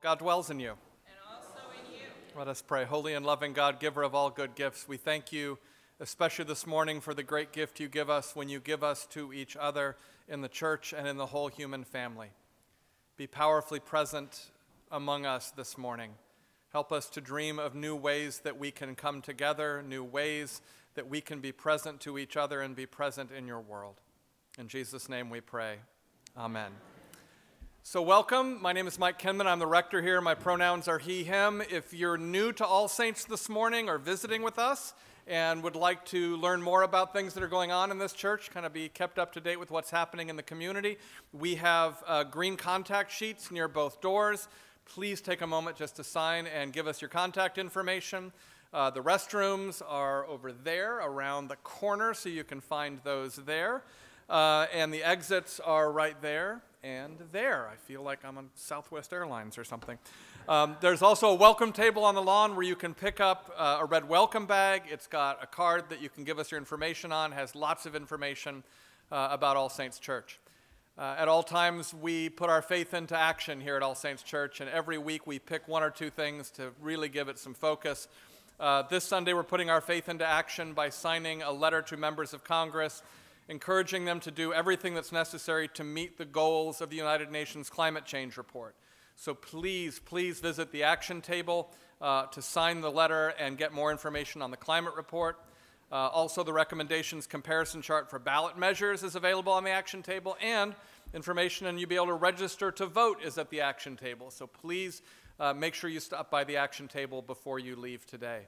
God dwells in you. and also in you. Let us pray. Holy and loving God, giver of all good gifts, we thank you, especially this morning, for the great gift you give us when you give us to each other in the church and in the whole human family. Be powerfully present among us this morning. Help us to dream of new ways that we can come together, new ways that we can be present to each other and be present in your world. In Jesus' name we pray. Amen. So, welcome. My name is Mike Kinman. I'm the rector here. My pronouns are he, him. If you're new to All Saints this morning or visiting with us and would like to learn more about things that are going on in this church, kind of be kept up to date with what's happening in the community, we have uh, green contact sheets near both doors. Please take a moment just to sign and give us your contact information. Uh, the restrooms are over there around the corner, so you can find those there. Uh, and the exits are right there and there. I feel like I'm on Southwest Airlines or something. Um, there's also a welcome table on the lawn where you can pick up uh, a red welcome bag. It's got a card that you can give us your information on, has lots of information uh, about All Saints Church. Uh, at all times, we put our faith into action here at All Saints Church, and every week we pick one or two things to really give it some focus. Uh, this Sunday, we're putting our faith into action by signing a letter to members of Congress encouraging them to do everything that's necessary to meet the goals of the United Nations Climate Change Report. So please, please visit the action table uh, to sign the letter and get more information on the climate report. Uh, also, the recommendations comparison chart for ballot measures is available on the action table, and information and you'll be able to register to vote is at the action table. So please uh, make sure you stop by the action table before you leave today.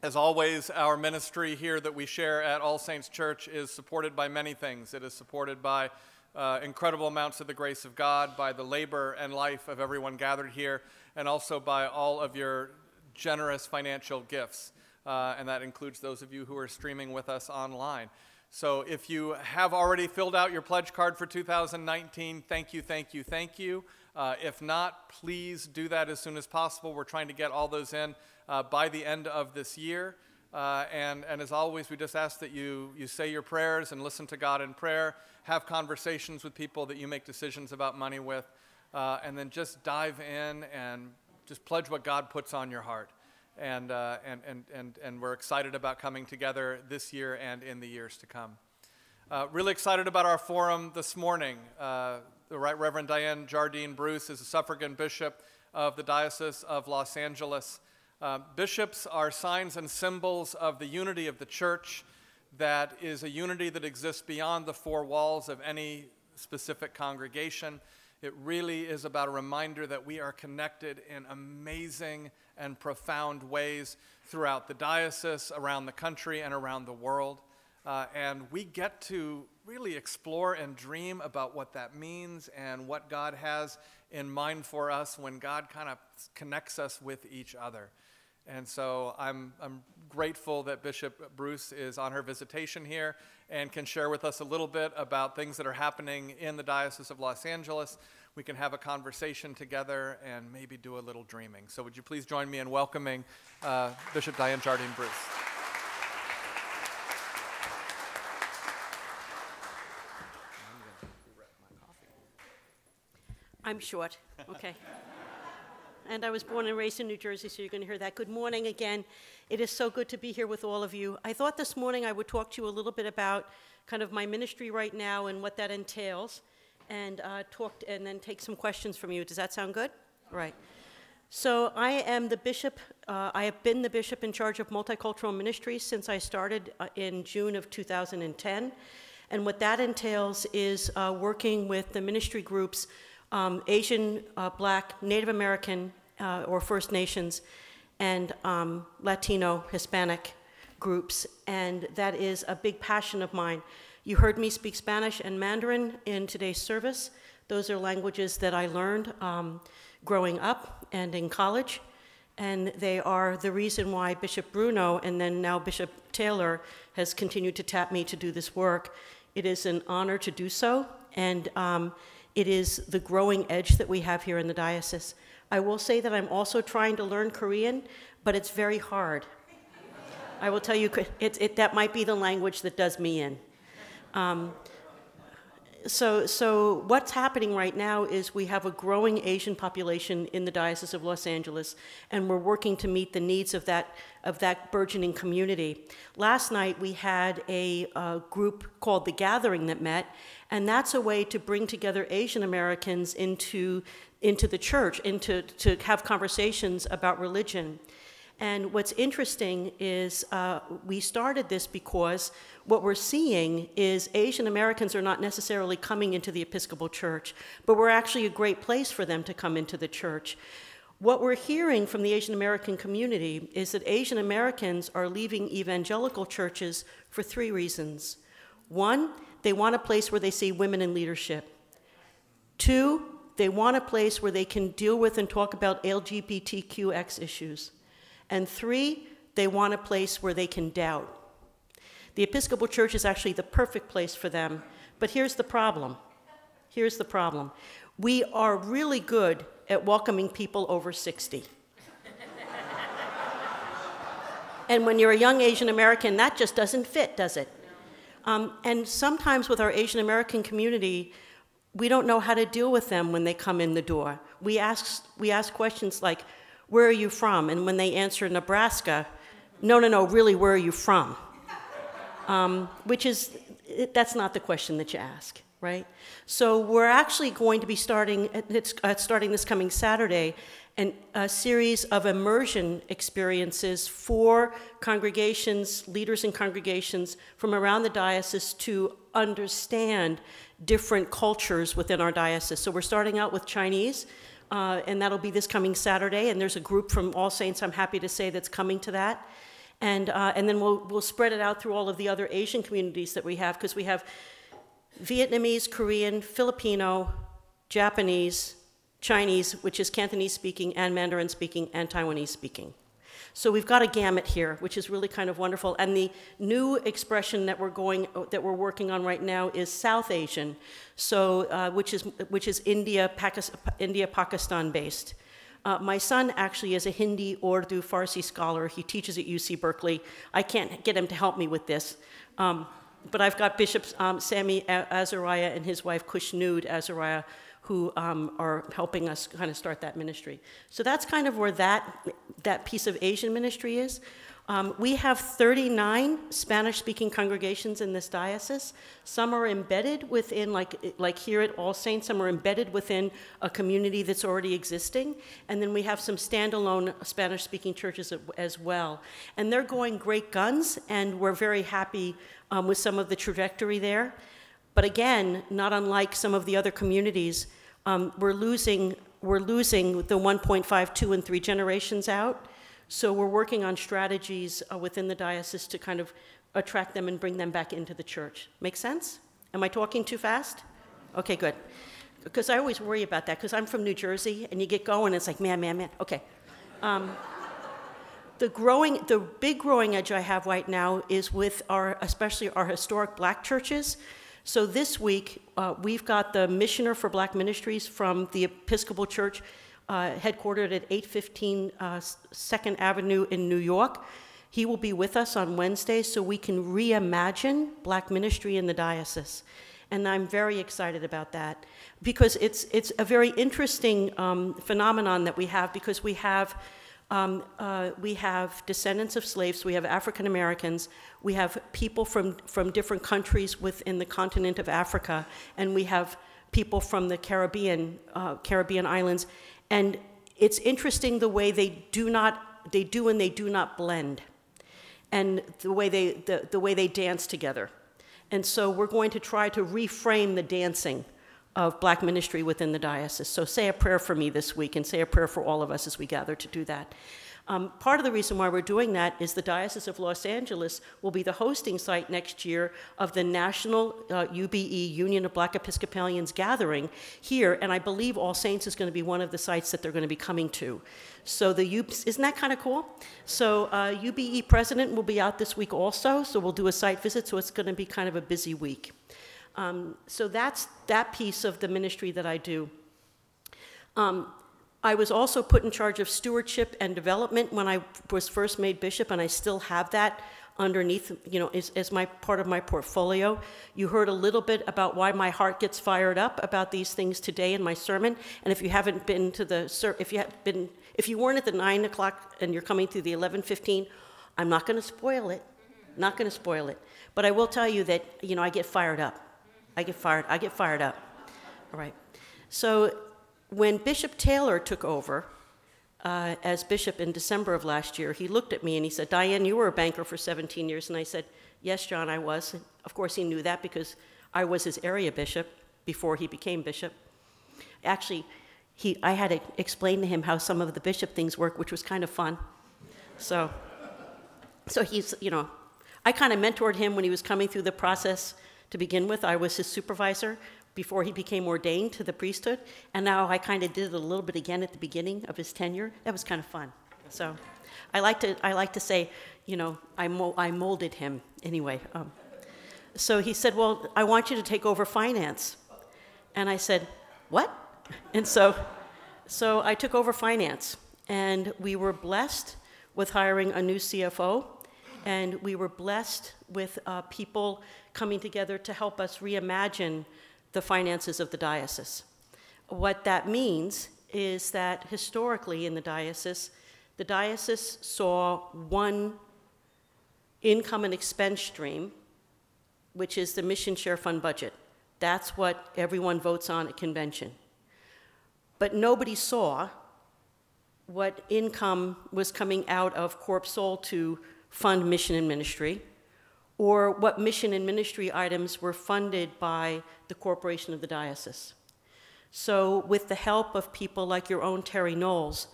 As always, our ministry here that we share at All Saints Church is supported by many things. It is supported by uh, incredible amounts of the grace of God, by the labor and life of everyone gathered here, and also by all of your generous financial gifts. Uh, and that includes those of you who are streaming with us online. So if you have already filled out your pledge card for 2019, thank you, thank you, thank you. Uh, if not, please do that as soon as possible. We're trying to get all those in uh, by the end of this year. Uh, and, and as always, we just ask that you, you say your prayers and listen to God in prayer, have conversations with people that you make decisions about money with, uh, and then just dive in and just pledge what God puts on your heart. And, uh, and, and, and, and we're excited about coming together this year and in the years to come. Uh, really excited about our forum this morning. The Right Reverend Diane Jardine Bruce is a suffragan bishop of the Diocese of Los Angeles. Uh, bishops are signs and symbols of the unity of the church that is a unity that exists beyond the four walls of any specific congregation. It really is about a reminder that we are connected in amazing and profound ways throughout the diocese, around the country, and around the world. Uh, and we get to really explore and dream about what that means and what God has in mind for us when God kind of connects us with each other. And so I'm, I'm grateful that Bishop Bruce is on her visitation here and can share with us a little bit about things that are happening in the Diocese of Los Angeles. We can have a conversation together and maybe do a little dreaming. So, would you please join me in welcoming uh, Bishop Diane Jardine Bruce? I'm short, okay. and I was born and raised in New Jersey, so you're going to hear that. Good morning again. It is so good to be here with all of you. I thought this morning I would talk to you a little bit about kind of my ministry right now and what that entails, and uh, talk and then take some questions from you. Does that sound good? Right. So I am the bishop. Uh, I have been the bishop in charge of multicultural ministries since I started uh, in June of 2010. And what that entails is uh, working with the ministry groups um, Asian, uh, Black, Native American, uh, or First Nations, and um, Latino, Hispanic groups. And that is a big passion of mine. You heard me speak Spanish and Mandarin in today's service. Those are languages that I learned um, growing up and in college. And they are the reason why Bishop Bruno and then now Bishop Taylor has continued to tap me to do this work. It is an honor to do so. And um, it is the growing edge that we have here in the diocese. I will say that I'm also trying to learn Korean, but it's very hard. I will tell you, it, it, that might be the language that does me in. Um, so, so what's happening right now is we have a growing Asian population in the Diocese of Los Angeles, and we're working to meet the needs of that, of that burgeoning community. Last night, we had a group called The Gathering that met, and that's a way to bring together Asian Americans into, into the church, into, to have conversations about religion. And what's interesting is uh, we started this because what we're seeing is Asian Americans are not necessarily coming into the Episcopal Church, but we're actually a great place for them to come into the church. What we're hearing from the Asian American community is that Asian Americans are leaving evangelical churches for three reasons. One, they want a place where they see women in leadership. Two, they want a place where they can deal with and talk about LGBTQX issues. And three, they want a place where they can doubt. The Episcopal Church is actually the perfect place for them. But here's the problem. Here's the problem. We are really good at welcoming people over 60. and when you're a young Asian American, that just doesn't fit, does it? Um, and sometimes with our Asian American community, we don't know how to deal with them when they come in the door. We ask, we ask questions like, where are you from? And when they answer Nebraska, no, no, no, really, where are you from? Um, which is, that's not the question that you ask, right? So we're actually going to be starting, it's uh, starting this coming Saturday, and a series of immersion experiences for congregations, leaders in congregations from around the diocese to understand different cultures within our diocese. So we're starting out with Chinese, uh, and that'll be this coming Saturday. And there's a group from All Saints, I'm happy to say, that's coming to that. And, uh, and then we'll, we'll spread it out through all of the other Asian communities that we have, because we have Vietnamese, Korean, Filipino, Japanese, Chinese, which is Cantonese speaking, and Mandarin speaking, and Taiwanese speaking. So we've got a gamut here, which is really kind of wonderful. And the new expression that we're going, that we're working on right now is South Asian, so uh, which is which is India, Pakistan, India, Pakistan based. Uh, my son actually is a Hindi, Urdu, Farsi scholar. He teaches at UC Berkeley. I can't get him to help me with this. Um, but I've got Bishop um, Sami Azariah and his wife Khushnud Azariah who um, are helping us kind of start that ministry. So that's kind of where that, that piece of Asian ministry is. Um, we have 39 Spanish-speaking congregations in this diocese. Some are embedded within, like, like here at All Saints, some are embedded within a community that's already existing. And then we have some standalone Spanish-speaking churches as well. And they're going great guns, and we're very happy um, with some of the trajectory there. But again, not unlike some of the other communities, um, we're losing we're losing the 1.5, 2, and 3 generations out. So we're working on strategies uh, within the diocese to kind of attract them and bring them back into the church. Make sense? Am I talking too fast? Okay, good. Because I always worry about that because I'm from New Jersey and you get going, it's like, man, man, man. Okay. Um, the growing, the big growing edge I have right now is with our, especially our historic black churches. So this week, uh, we've got the missioner for black ministries from the Episcopal Church, uh, headquartered at 815 uh, 2nd Avenue in New York. He will be with us on Wednesday so we can reimagine black ministry in the diocese. And I'm very excited about that because it's, it's a very interesting um, phenomenon that we have because we have um, uh, we have descendants of slaves, we have African Americans, we have people from, from different countries within the continent of Africa, and we have people from the Caribbean, uh, Caribbean islands. And it's interesting the way they do not, they do and they do not blend, and the way they, the, the way they dance together. And so we're going to try to reframe the dancing of black ministry within the diocese. So say a prayer for me this week and say a prayer for all of us as we gather to do that. Um, part of the reason why we're doing that is the Diocese of Los Angeles will be the hosting site next year of the National uh, UBE Union of Black Episcopalians gathering here, and I believe All Saints is going to be one of the sites that they're going to be coming to. So the U isn't that kind of cool? So uh, UBE president will be out this week also, so we'll do a site visit, so it's going to be kind of a busy week. Um, so that's that piece of the ministry that I do. Um, I was also put in charge of stewardship and development when I was first made bishop, and I still have that underneath, you know, as, as my part of my portfolio. You heard a little bit about why my heart gets fired up about these things today in my sermon. And if you haven't been to the, if you have been, if you weren't at the nine o'clock and you're coming through the eleven fifteen, I'm not going to spoil it. Not going to spoil it. But I will tell you that, you know, I get fired up. I get fired. I get fired up. All right. So when Bishop Taylor took over uh, as bishop in December of last year, he looked at me and he said, Diane, you were a banker for 17 years. And I said, Yes, John, I was. And of course, he knew that because I was his area bishop before he became bishop. Actually, he, I had to explain to him how some of the bishop things work, which was kind of fun. So, so he's, you know, I kind of mentored him when he was coming through the process to begin with. I was his supervisor before he became ordained to the priesthood, and now I kind of did it a little bit again at the beginning of his tenure. That was kind of fun. So, I like to I like to say, you know, I, mo- I molded him anyway. Um, so he said, "Well, I want you to take over finance," and I said, "What?" And so, so I took over finance, and we were blessed with hiring a new CFO, and we were blessed with uh, people coming together to help us reimagine the finances of the diocese. What that means is that historically in the diocese, the diocese saw one income and expense stream, which is the mission share fund budget. That's what everyone votes on at convention. But nobody saw what income was coming out of Corp Sole to fund mission and ministry, or what mission and ministry items were funded by the corporation of the diocese. So, with the help of people like your own Terry Knowles,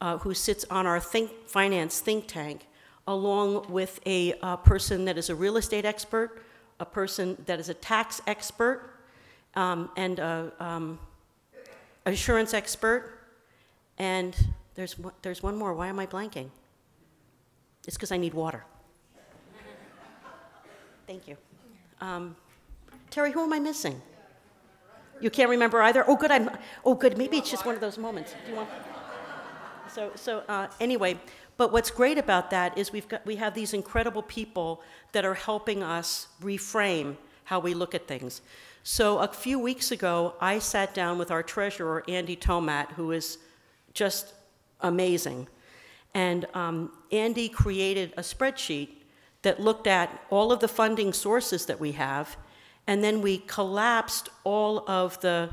uh, who sits on our think, finance think tank, along with a uh, person that is a real estate expert, a person that is a tax expert, um, and a um, assurance expert, and there's, there's one more. Why am I blanking? It's because I need water. Thank you. Um, Terry, who am I missing? You can't remember either? Oh, good. I'm. Oh, good. Maybe it's just one of those moments. Want? So, so uh, anyway, but what's great about that is we've got we have these incredible people that are helping us reframe how we look at things. So a few weeks ago, I sat down with our treasurer Andy Tomat, who is just amazing, and um, Andy created a spreadsheet that looked at all of the funding sources that we have, and then we collapsed all of the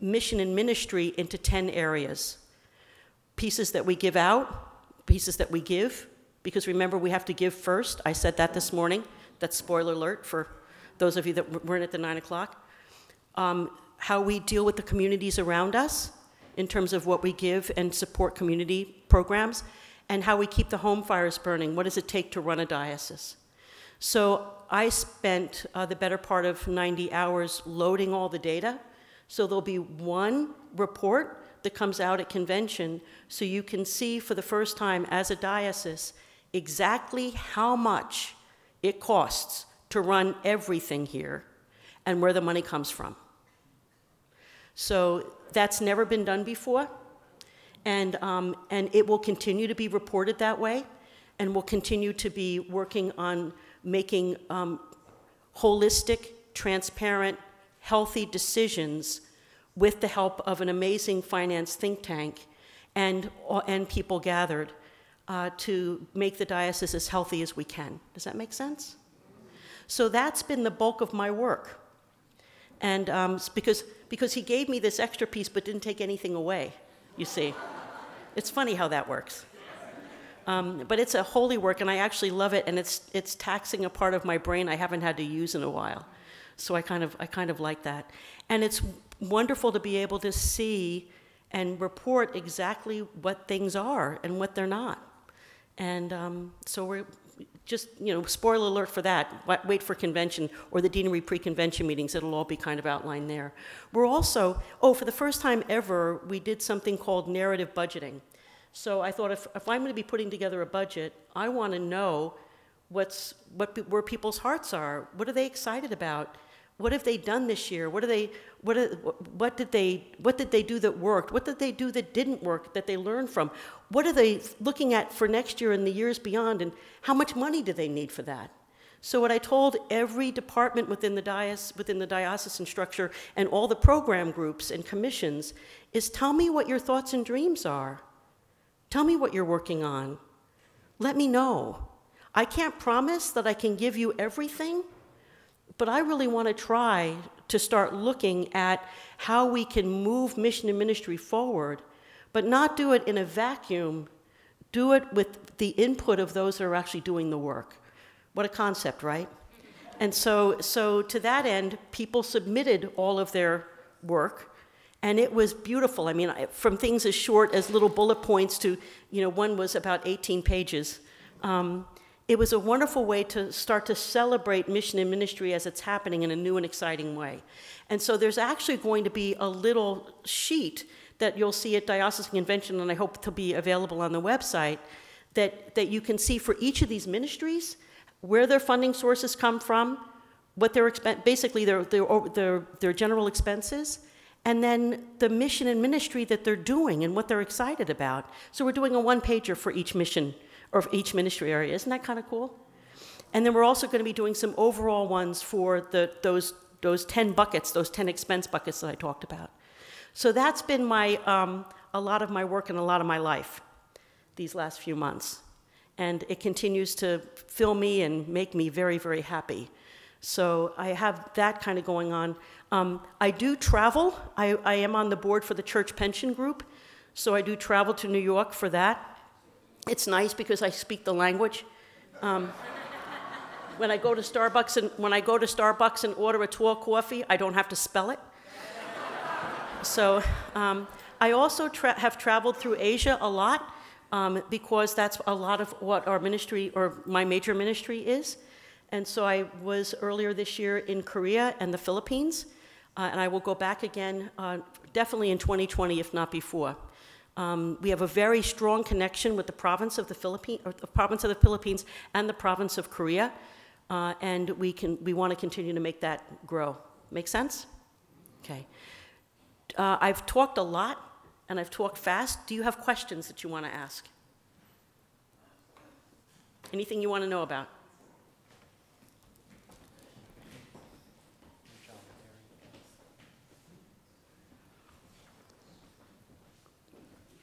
mission and ministry into 10 areas pieces that we give out, pieces that we give, because remember, we have to give first. I said that this morning. That's spoiler alert for those of you that weren't at the 9 o'clock. Um, how we deal with the communities around us in terms of what we give and support community programs and how we keep the home fires burning. What does it take to run a diocese? So I spent uh, the better part of 90 hours loading all the data. So there'll be one report that comes out at convention so you can see for the first time as a diocese exactly how much it costs to run everything here and where the money comes from. So that's never been done before. And, um, and it will continue to be reported that way, and we'll continue to be working on making um, holistic, transparent, healthy decisions with the help of an amazing finance think tank and, uh, and people gathered uh, to make the diocese as healthy as we can. Does that make sense? So that's been the bulk of my work. And um, because, because he gave me this extra piece but didn't take anything away you see. It's funny how that works. Um, but it's a holy work, and I actually love it, and it's, it's taxing a part of my brain I haven't had to use in a while. So I kind, of, I kind of like that. And it's wonderful to be able to see and report exactly what things are and what they're not. And um, so we're, just, you know, spoiler alert for that. Wait for convention or the deanery pre-convention meetings. It'll all be kind of outlined there. We're also, oh, for the first time ever, we did something called narrative budgeting. So I thought if, if I'm going to be putting together a budget, I want to know what's, what, where people's hearts are. What are they excited about? What have they done this year? What, are they, what, are, what, did they, what did they do that worked? What did they do that didn't work that they learned from? What are they looking at for next year and the years beyond? And how much money do they need for that? So what I told every department within the, diocese, within the diocesan structure and all the program groups and commissions is tell me what your thoughts and dreams are. Tell me what you're working on. Let me know. I can't promise that I can give you everything, but I really want to try to start looking at how we can move mission and ministry forward, but not do it in a vacuum. Do it with the input of those that are actually doing the work. What a concept, right? And so, so to that end, people submitted all of their work, and it was beautiful. I mean, from things as short as little bullet points to, you know, one was about 18 pages. Um, it was a wonderful way to start to celebrate mission and ministry as it's happening in a new and exciting way. And so there's actually going to be a little sheet that you'll see at Diocesan Convention, and I hope to be available on the website, that, that you can see for each of these ministries where their funding sources come from, what their basically their, their, their, their general expenses, and then the mission and ministry that they're doing and what they're excited about. So we're doing a one pager for each mission or each ministry area. Isn't that kind of cool? And then we're also going to be doing some overall ones for the, those, those 10 buckets, those 10 expense buckets that I talked about. So that's been my, um, a lot of my work and a lot of my life these last few months. And it continues to fill me and make me very, very happy. So I have that kind of going on. Um, I do travel. I, I am on the board for the church pension group. So I do travel to New York for that. It's nice because I speak the language. Um, when I go to Starbucks and when I go to Starbucks and order a tall coffee, I don't have to spell it. so um, I also tra have traveled through Asia a lot um, because that's a lot of what our ministry or my major ministry is. And so I was earlier this year in Korea and the Philippines, uh, and I will go back again uh, definitely in 2020, if not before. Um, we have a very strong connection with the province of the Philippines, or the province of the Philippines and the province of Korea, uh, and we can we want to continue to make that grow. Make sense? Okay. Uh, I've talked a lot, and I've talked fast. Do you have questions that you want to ask? Anything you want to know about?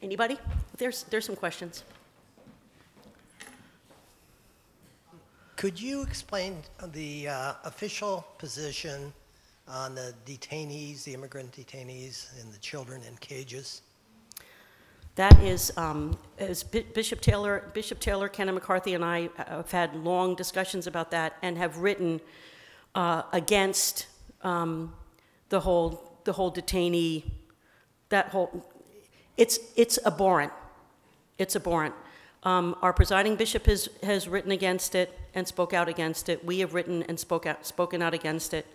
Anybody? There's, there's some questions. Could you explain the uh, official position on the detainees, the immigrant detainees, and the children in cages? That is, um, as Bishop Taylor, Bishop Taylor, Canon McCarthy, and I have had long discussions about that and have written uh, against um, the whole the whole detainee, that whole it's, it's abhorrent. It's abhorrent. Um, our presiding bishop has, has written against it and spoke out against it. We have written and spoke out, spoken out against it.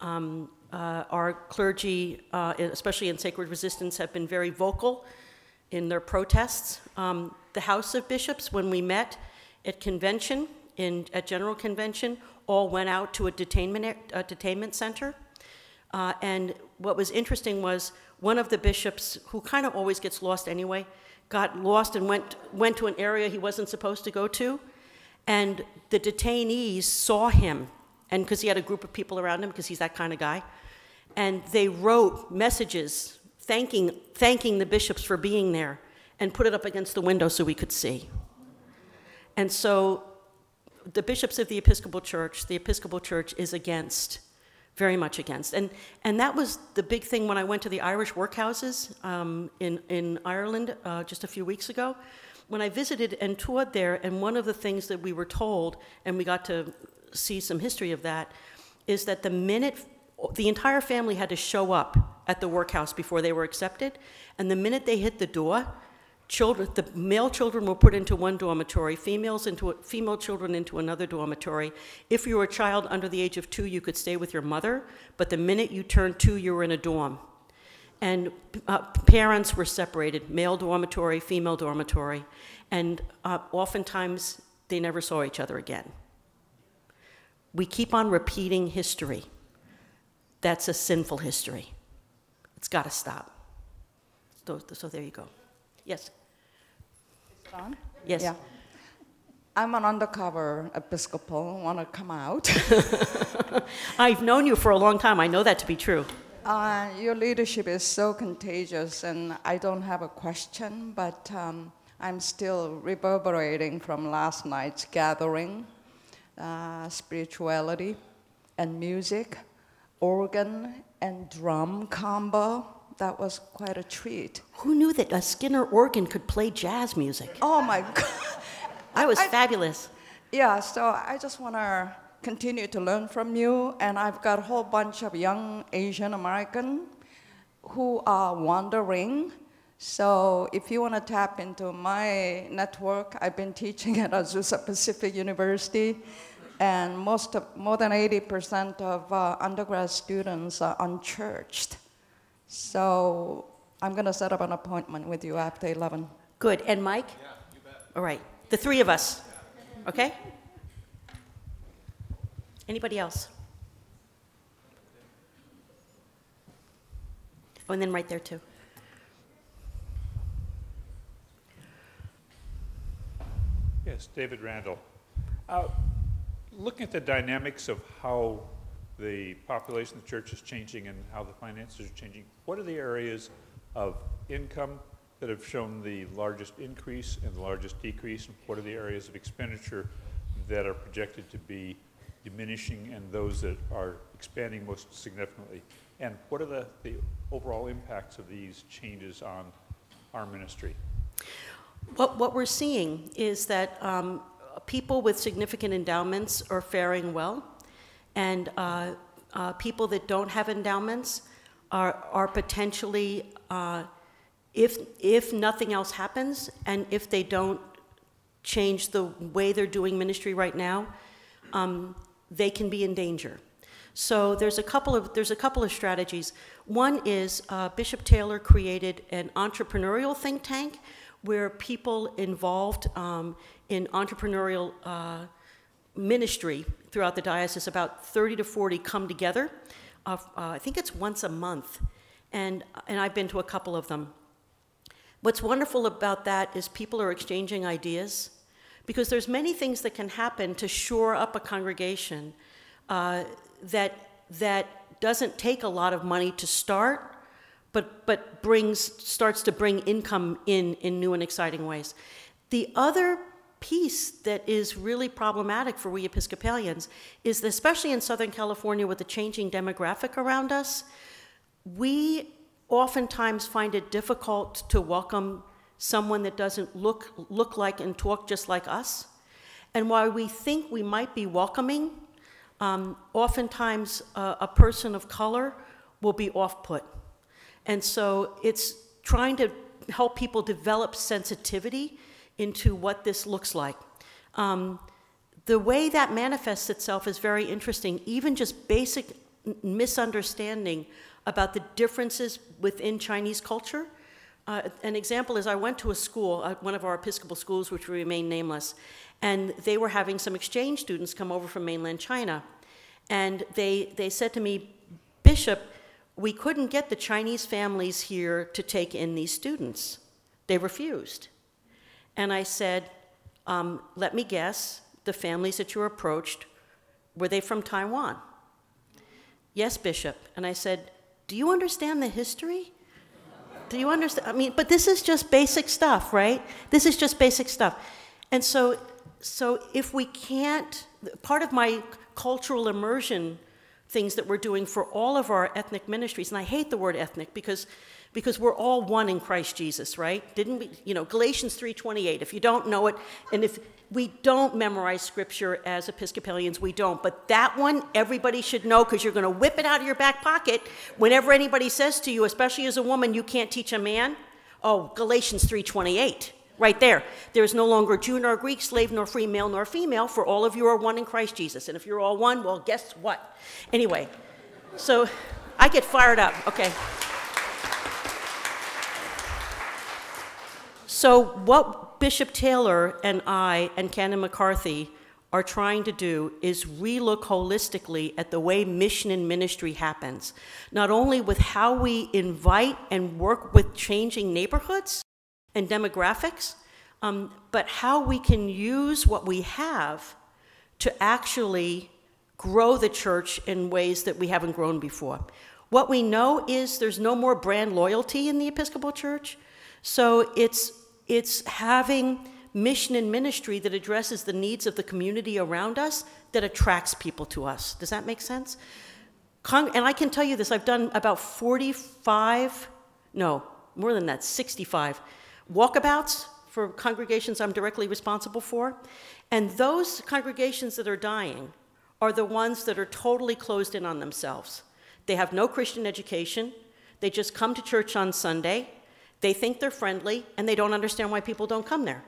Um, uh, our clergy, uh, especially in Sacred Resistance, have been very vocal in their protests. Um, the House of Bishops, when we met at convention, in, at General Convention, all went out to a detainment, a detainment center. Uh, and what was interesting was one of the bishops, who kind of always gets lost anyway, got lost and went, went to an area he wasn't supposed to go to. And the detainees saw him, and because he had a group of people around him, because he's that kind of guy, and they wrote messages thanking, thanking the bishops for being there and put it up against the window so we could see. And so the bishops of the Episcopal Church, the Episcopal Church is against very much against. And, and that was the big thing when I went to the Irish workhouses um, in, in Ireland uh, just a few weeks ago. When I visited and toured there, and one of the things that we were told, and we got to see some history of that, is that the minute the entire family had to show up at the workhouse before they were accepted, and the minute they hit the door, children, the male children were put into one dormitory, females into a, female children into another dormitory. If you were a child under the age of two, you could stay with your mother, but the minute you turned two, you were in a dorm. And uh, parents were separated, male dormitory, female dormitory, and uh, oftentimes they never saw each other again. We keep on repeating history. that's a sinful history. It's got to stop. So, so there you go. Yes. On? Yes. Yeah. I'm an undercover Episcopal, want to come out. I've known you for a long time. I know that to be true. uh, your leadership is so contagious, and I don't have a question, but um, I'm still reverberating from last night's gathering uh, spirituality and music, organ and drum combo. That was quite a treat. Who knew that a Skinner organ could play jazz music? Oh my God. I was I- fabulous. Yeah, so I just want to continue to learn from you, and I've got a whole bunch of young Asian American who are wondering. So if you want to tap into my network, I've been teaching at Azusa Pacific University, and most of, more than 80% of uh, undergrad students are unchurched. So I'm going to set up an appointment with you after 11. Good. And Mike? Yeah, you bet. All right. The three of us. Okay? Anybody else? Oh, and then right there, too. Yes, David Randall. Uh, Looking at the dynamics of how the population of the church is changing and how the finances are changing, what are the areas of income that have shown the largest increase and the largest decrease? And what are the areas of expenditure that are projected to be diminishing and those that are expanding most significantly? And what are the, the overall impacts of these changes on our ministry? What, what we're seeing is that um, people with significant endowments are faring well, and uh, uh, people that don't have endowments are, are potentially, uh, if, if nothing else happens, and if they don't change the way they're doing ministry right now, um, they can be in danger. So there's a couple of there's a couple of strategies. One is uh, Bishop Taylor created an entrepreneurial think tank where people involved um, in entrepreneurial uh, ministry throughout the diocese, about 30 to 40, come together. Uh, uh, I think it's once a month, and and I've been to a couple of them. What's wonderful about that is people are exchanging ideas because there's many things that can happen to shore up a congregation uh, that that doesn't take a lot of money to start but but brings starts to bring income in in new and exciting ways the other piece that is really problematic for we episcopalians is that especially in southern california with the changing demographic around us we oftentimes find it difficult to welcome someone that doesn't look, look like and talk just like us. And while we think we might be welcoming, um, oftentimes uh, a person of color will be off put. And so it's trying to help people develop sensitivity into what this looks like. Um, the way that manifests itself is very interesting, even just basic misunderstanding about the differences within Chinese culture. Uh, an example is I went to a school, uh, one of our Episcopal schools, which remain nameless, and they were having some exchange students come over from mainland China. And they, they said to me, Bishop, we couldn't get the Chinese families here to take in these students. They refused. And I said, um, let me guess, the families that you approached, were they from Taiwan? Yes, Bishop. And I said, do you understand the history? Do you understand? I mean, but this is just basic stuff, right? This is just basic stuff. And so, so if we can't, part of my cultural immersion things that we're doing for all of our ethnic ministries, and I hate the word ethnic because because we're all one in Christ Jesus, right? Didn't we? You know, Galatians 3:28. If you don't know it, and if we don't memorize scripture as Episcopalians, we don't. But that one, everybody should know because you're going to whip it out of your back pocket whenever anybody says to you, especially as a woman, you can't teach a man. Oh, Galatians 3:28. Right there. There is no longer Jew nor Greek, slave nor free, male nor female, for all of you are one in Christ Jesus. And if you're all one, well, guess what? Anyway, so I get fired up. Okay. So, what Bishop Taylor and I and Canon McCarthy are trying to do is relook holistically at the way mission and ministry happens, not only with how we invite and work with changing neighborhoods and demographics, um, but how we can use what we have to actually grow the church in ways that we haven't grown before. What we know is there's no more brand loyalty in the Episcopal Church, so it's it's having mission and ministry that addresses the needs of the community around us that attracts people to us. Does that make sense? And I can tell you this I've done about 45, no, more than that, 65 walkabouts for congregations I'm directly responsible for. And those congregations that are dying are the ones that are totally closed in on themselves. They have no Christian education, they just come to church on Sunday, they think they're friendly, and they don't understand why people don't come there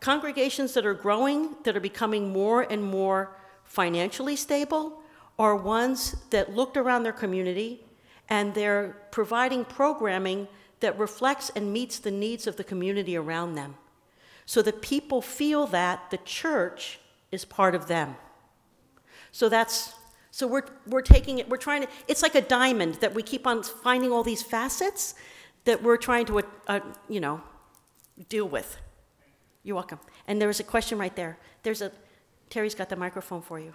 congregations that are growing, that are becoming more and more financially stable, are ones that looked around their community and they're providing programming that reflects and meets the needs of the community around them. So that people feel that the church is part of them. So that's so we're we're taking it, we're trying to it's like a diamond that we keep on finding all these facets that we're trying to uh, you know deal with. You're welcome. And there was a question right there. There's a, Terry's got the microphone for you.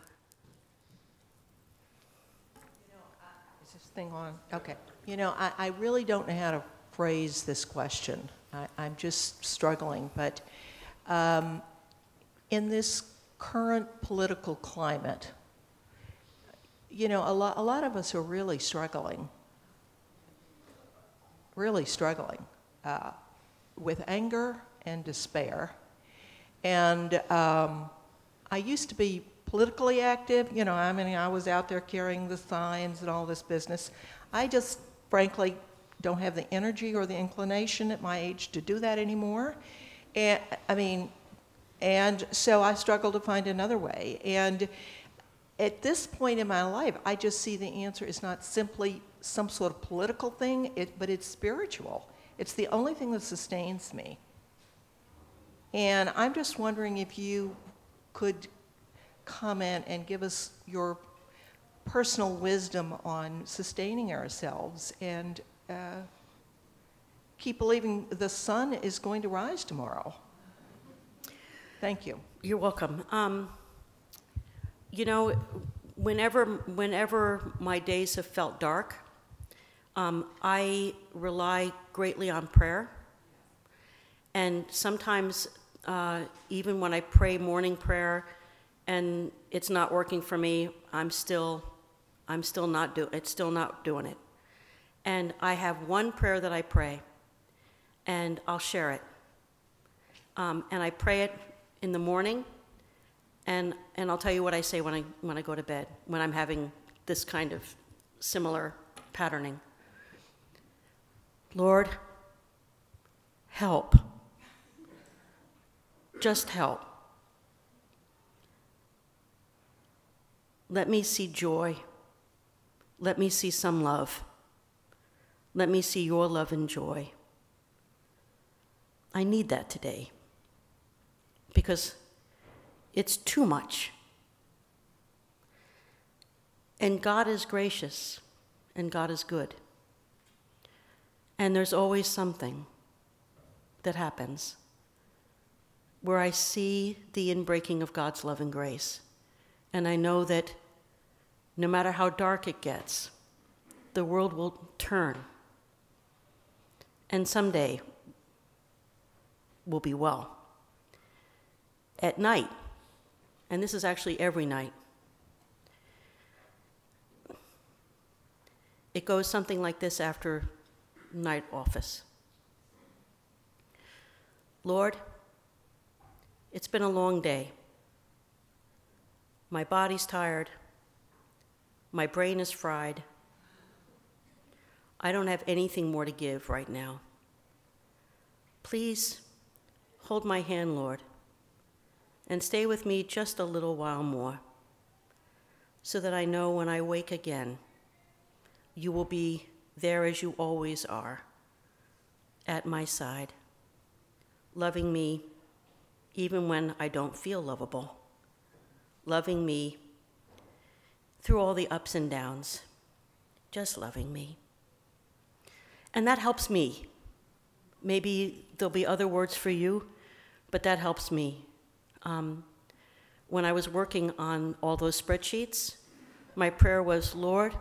Is this thing on? Okay. You know, I, I really don't know how to phrase this question. I, I'm just struggling. But um, in this current political climate, you know, a lot, a lot of us are really struggling, really struggling uh, with anger and despair and um, I used to be politically active. You know, I mean, I was out there carrying the signs and all this business. I just, frankly, don't have the energy or the inclination at my age to do that anymore. And I mean, and so I struggle to find another way. And at this point in my life, I just see the answer is not simply some sort of political thing, it, but it's spiritual. It's the only thing that sustains me. And I'm just wondering if you could comment and give us your personal wisdom on sustaining ourselves and uh, keep believing the sun is going to rise tomorrow. Thank you. You're welcome. Um, you know, whenever, whenever my days have felt dark, um, I rely greatly on prayer. And sometimes uh, even when I pray morning prayer and it's not working for me, I'm still, I'm still not do, it's still not doing it. And I have one prayer that I pray, and I'll share it. Um, and I pray it in the morning, and, and I'll tell you what I say when I, when I go to bed, when I'm having this kind of similar patterning. Lord, help just help. Let me see joy. Let me see some love. Let me see your love and joy. I need that today because it's too much. And God is gracious and God is good. And there's always something that happens where I see the inbreaking of God's love and grace. And I know that no matter how dark it gets, the world will turn. And someday we'll be well. At night, and this is actually every night, it goes something like this after night office Lord, it's been a long day. My body's tired. My brain is fried. I don't have anything more to give right now. Please hold my hand, Lord, and stay with me just a little while more so that I know when I wake again, you will be there as you always are, at my side, loving me even when I don't feel lovable. Loving me through all the ups and downs, just loving me. And that helps me. Maybe there'll be other words for you, but that helps me. Um, when I was working on all those spreadsheets, my prayer was, Lord,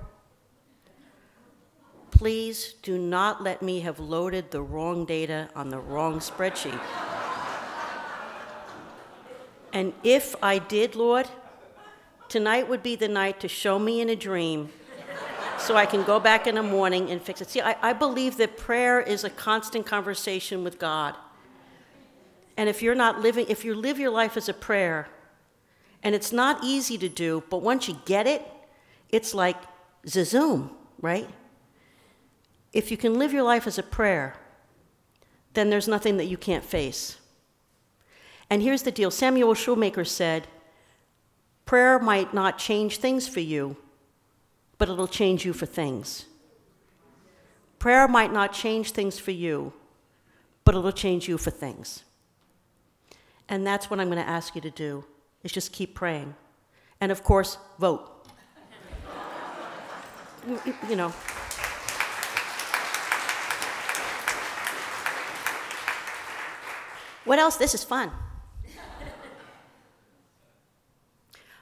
please do not let me have loaded the wrong data on the wrong spreadsheet. and if I did, Lord, tonight would be the night to show me in a dream so I can go back in the morning and fix it. See, I, I believe that prayer is a constant conversation with God. And if you're not living, if you live your life as a prayer, and it's not easy to do, but once you get it, it's like zazoom, right? If you can live your life as a prayer, then there's nothing that you can't face. And here's the deal Samuel Shoemaker said, Prayer might not change things for you, but it'll change you for things. Prayer might not change things for you, but it'll change you for things. And that's what I'm going to ask you to do, is just keep praying. And of course, vote. you know. What else? This is fun.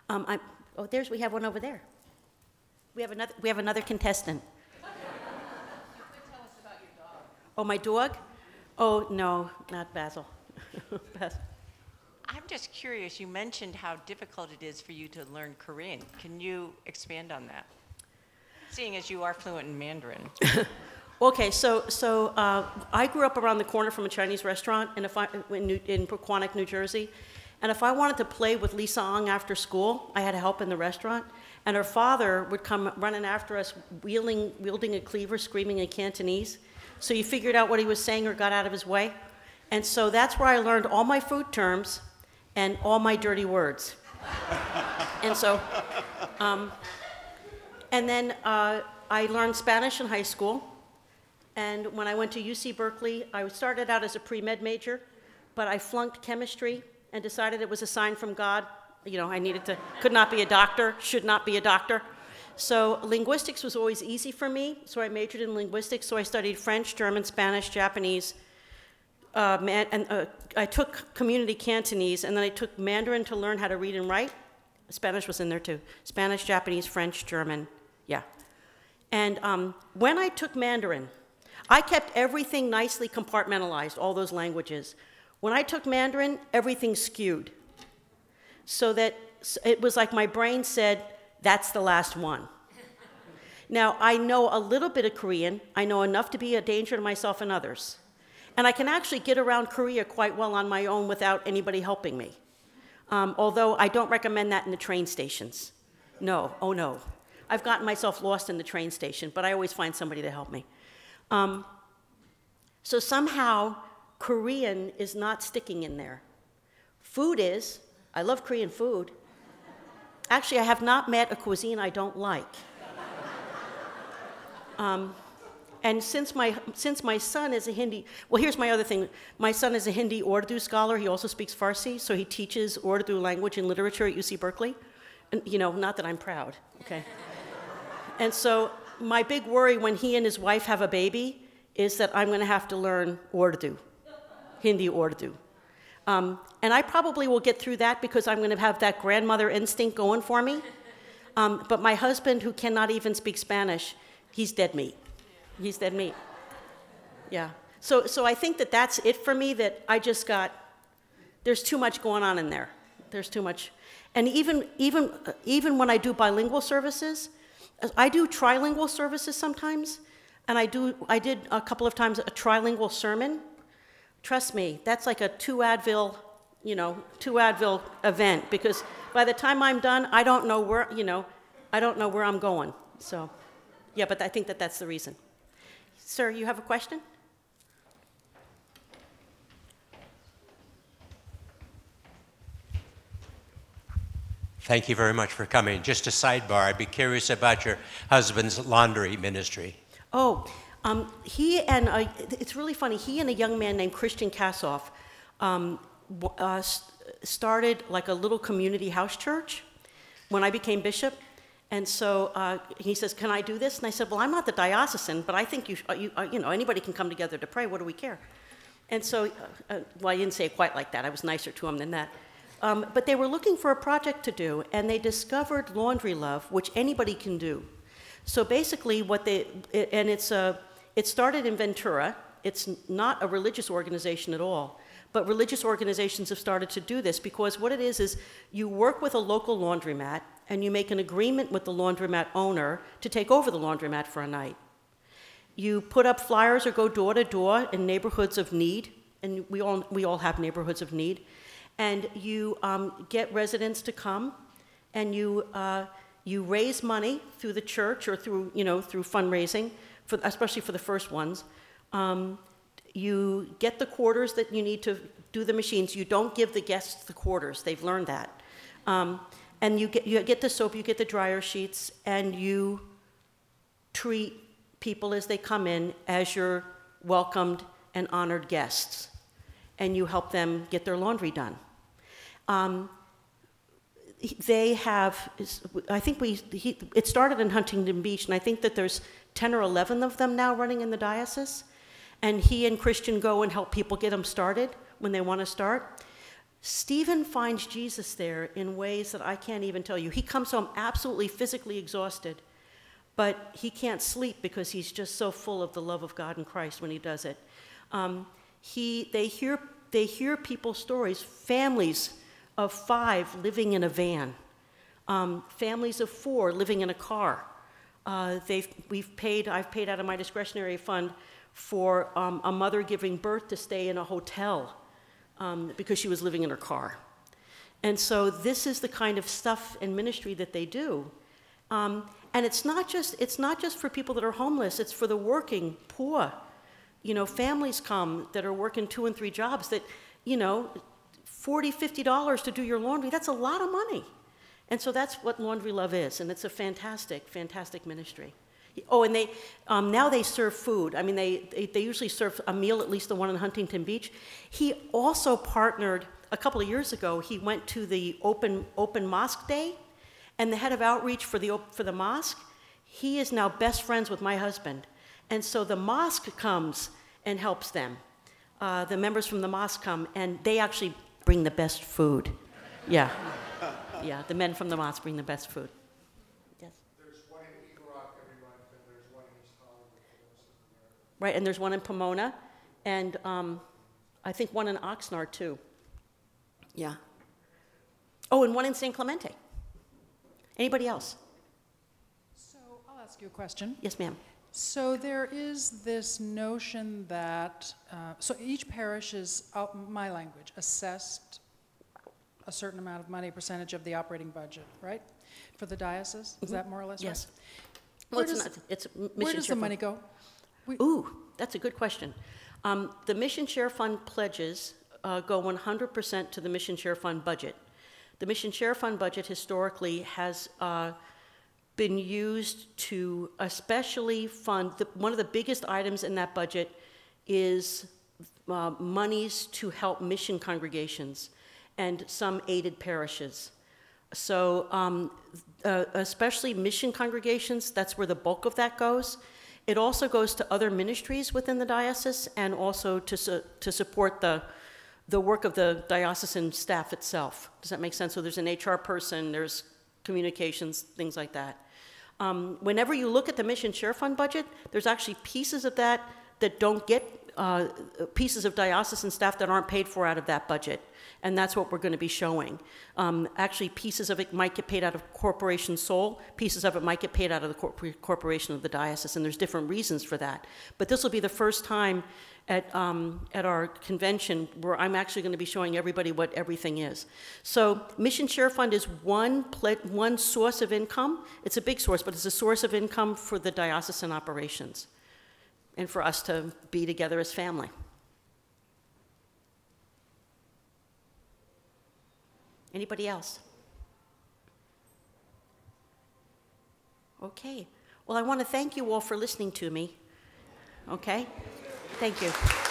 Um, I, oh, there's, we have one over there. We have another, we have another contestant. Oh, my dog? Oh, no, not Basil. Basil. I'm just curious, you mentioned how difficult it is for you to learn Korean. Can you expand on that? Seeing as you are fluent in Mandarin. Okay, so, so uh, I grew up around the corner from a Chinese restaurant in, I, in, New, in Pequannock, New Jersey. And if I wanted to play with Lisa Ong after school, I had to help in the restaurant. And her father would come running after us, wielding a cleaver, screaming in Cantonese. So you figured out what he was saying or got out of his way. And so that's where I learned all my food terms and all my dirty words. and so, um, and then uh, I learned Spanish in high school. And when I went to UC Berkeley, I started out as a pre med major, but I flunked chemistry and decided it was a sign from God. You know, I needed to, could not be a doctor, should not be a doctor. So linguistics was always easy for me, so I majored in linguistics. So I studied French, German, Spanish, Japanese, uh, and uh, I took community Cantonese, and then I took Mandarin to learn how to read and write. Spanish was in there too. Spanish, Japanese, French, German, yeah. And um, when I took Mandarin, I kept everything nicely compartmentalized, all those languages. When I took Mandarin, everything skewed. So that it was like my brain said, that's the last one. Now, I know a little bit of Korean. I know enough to be a danger to myself and others. And I can actually get around Korea quite well on my own without anybody helping me. Um, although I don't recommend that in the train stations. No, oh no. I've gotten myself lost in the train station, but I always find somebody to help me. Um, so somehow, Korean is not sticking in there. Food is. I love Korean food. Actually, I have not met a cuisine I don't like. Um, and since my, since my son is a Hindi, well, here's my other thing. My son is a Hindi Urdu scholar. He also speaks Farsi, so he teaches Urdu language and literature at UC Berkeley. And, you know, not that I'm proud, okay? and so my big worry when he and his wife have a baby is that I'm going to have to learn Urdu, Hindi Urdu. Um, and I probably will get through that because I'm going to have that grandmother instinct going for me. Um, but my husband, who cannot even speak Spanish, he's dead meat. He's dead meat. Yeah. So, so I think that that's it for me, that I just got, there's too much going on in there. There's too much. And even, even, even when I do bilingual services, I do trilingual services sometimes, and I, do, I did a couple of times a trilingual sermon. Trust me, that's like a two Advil, you know, two Advil event because by the time I'm done, I don't know where, you know, I don't know where I'm going. So, yeah, but I think that that's the reason. Sir, you have a question? Thank you very much for coming. Just a sidebar, I'd be curious about your husband's laundry ministry. Oh, um, he and a, it's really funny. He and a young man named Christian Kassoff um, uh, started like a little community house church when I became bishop. And so uh, he says, "Can I do this?" And I said, "Well, I'm not the diocesan, but I think you, uh, you, uh, you know, anybody can come together to pray. What do we care?" And so, uh, uh, well, I didn't say it quite like that. I was nicer to him than that. Um, but they were looking for a project to do, and they discovered Laundry Love, which anybody can do. So basically, what they it, and it's a it started in Ventura. It's not a religious organization at all, but religious organizations have started to do this because what it is is you work with a local laundromat and you make an agreement with the laundromat owner to take over the laundromat for a night. You put up flyers or go door to door in neighborhoods of need, and we all, we all have neighborhoods of need, and you um, get residents to come, and you, uh, you raise money through the church or through, you know, through fundraising, for, especially for the first ones. Um, you get the quarters that you need to do the machines. You don't give the guests the quarters. They've learned that. Um, and you get, you get the soap, you get the dryer sheets, and you treat people as they come in as your welcomed and honored guests. And you help them get their laundry done. Um, they have, I think we, he, it started in Huntington Beach, and I think that there's 10 or 11 of them now running in the diocese. And he and Christian go and help people get them started when they want to start. Stephen finds Jesus there in ways that I can't even tell you. He comes home absolutely physically exhausted, but he can't sleep because he's just so full of the love of God and Christ when he does it. Um, he, they, hear, they hear people's stories, families of five living in a van, um, families of four living in a car. Uh, they've, we've paid, I've paid out of my discretionary fund for um, a mother giving birth to stay in a hotel um, because she was living in her car. And so this is the kind of stuff and ministry that they do. Um, and it's not just it's not just for people that are homeless. It's for the working poor. You know, families come that are working two and three jobs. That you know, 40 50 dollars to do your laundry. That's a lot of money. And so that's what Laundry Love is, and it's a fantastic, fantastic ministry. Oh, and they um, now they serve food. I mean, they, they, they usually serve a meal, at least the one in Huntington Beach. He also partnered a couple of years ago. He went to the open open mosque day, and the head of outreach for the for the mosque. He is now best friends with my husband, and so the mosque comes and helps them. Uh, the members from the mosque come, and they actually bring the best food. Yeah, yeah. The men from the mosque bring the best food. Yes. There's one in Eagle Rock every month, and there's one in East Hollywood. Right, and there's one in Pomona, and um, I think one in Oxnard too. Yeah. Oh, and one in San Clemente. Anybody else? So I'll ask you a question. Yes, ma'am. So there is this notion that, uh, so each parish is, uh, my language, assessed a certain amount of money, percentage of the operating budget, right? For the diocese? Is that more or less right? Mm-hmm. Yes. Well, Where it's does- not, it's mission Where does the fund. money go? We- Ooh, that's a good question. Um, the Mission Share Fund pledges uh, go 100% to the Mission Share Fund budget. The Mission Share Fund budget historically has uh, been used to especially fund, the, one of the biggest items in that budget is uh, monies to help mission congregations and some aided parishes. So, um, uh, especially mission congregations, that's where the bulk of that goes. It also goes to other ministries within the diocese and also to, su- to support the, the work of the diocesan staff itself. Does that make sense? So there's an HR person, there's communications, things like that. Um, whenever you look at the mission share fund budget, there's actually pieces of that that don't get uh, pieces of diocesan staff that aren't paid for out of that budget. And that's what we're going to be showing. Um, actually, pieces of it might get paid out of Corporation Sole, pieces of it might get paid out of the corp- corporation of the diocese, and there's different reasons for that. But this will be the first time at, um, at our convention where I'm actually going to be showing everybody what everything is. So, Mission Share Fund is one, one source of income. It's a big source, but it's a source of income for the diocesan operations and for us to be together as family. Anybody else? Okay. Well, I want to thank you all for listening to me. Okay? Thank you.